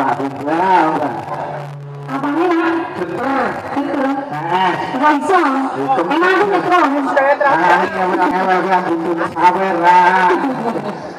Apa ini? Betul. Gak bisa. Emang aku betul. Masih